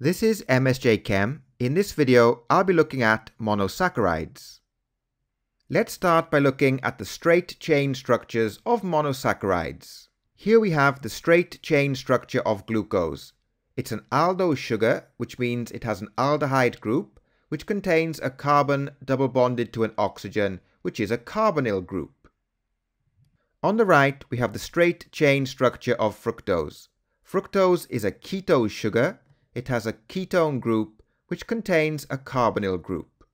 This is MSJ Chem. In this video, I'll be looking at monosaccharides. Let's start by looking at the straight chain structures of monosaccharides. Here we have the straight chain structure of glucose. It's an aldose sugar, which means it has an aldehyde group, which contains a carbon double bonded to an oxygen, which is a carbonyl group. On the right, we have the straight chain structure of fructose. Fructose is a ketose sugar. It has a ketone group, which contains a carbonyl group.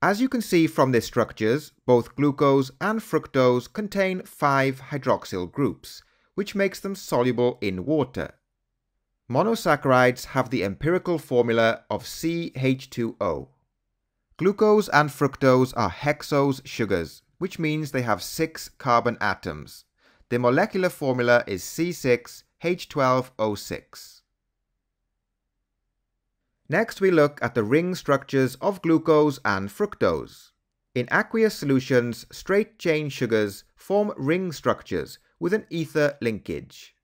As you can see from their structures, both glucose and fructose contain five hydroxyl groups, which makes them soluble in water. Monosaccharides have the empirical formula of CH2O. Glucose and fructose are hexose sugars, which means they have six carbon atoms. The molecular formula is C6H12O6. Next we look at the ring structures of glucose and fructose. In aqueous solutions, straight chain sugars form ring structures with an ether linkage.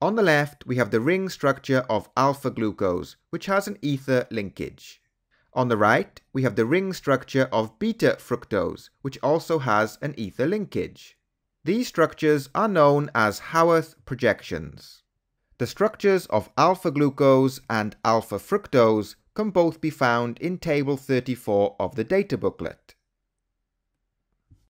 On the left, we have the ring structure of alpha glucose, which has an ether linkage. On the right, we have the ring structure of beta fructose, which also has an ether linkage. These structures are known as Haworth projections. The structures of alpha glucose and alpha fructose can both be found in table 34 of the data booklet.